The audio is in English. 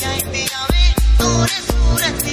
Yeah, yeah, yeah, yeah, yeah, yeah, yeah, yeah,